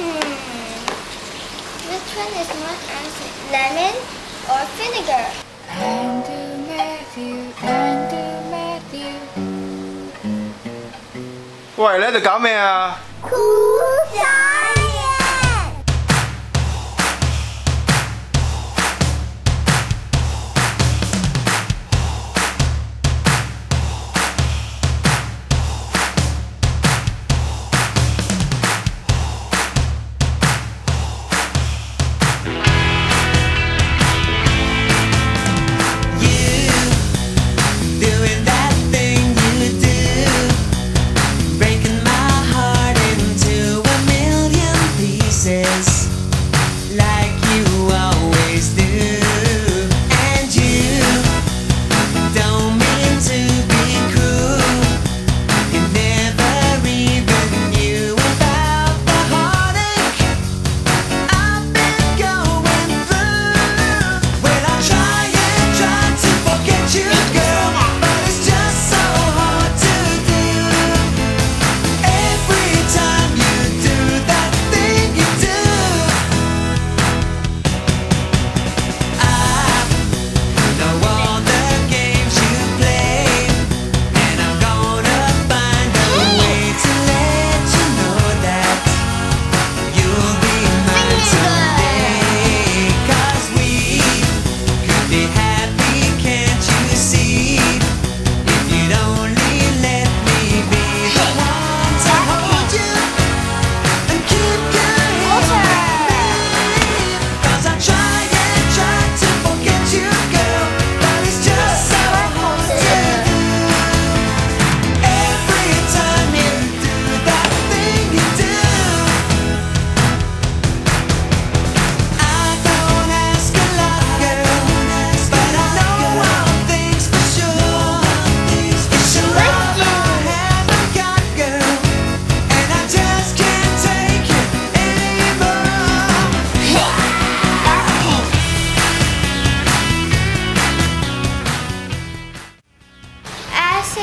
Hmm. Which one is more acid, lemon or vinegar? Andrew Matthew, Andrew Matthew. 喂，你喺度搞咩啊？鼓掌。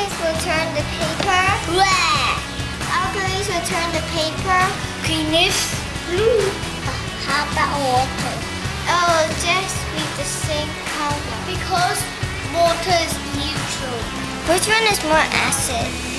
always will turn the paper red. Always will turn the paper greenish blue. How about water? Oh, just be the same color. Because water is neutral. Which one is more acid?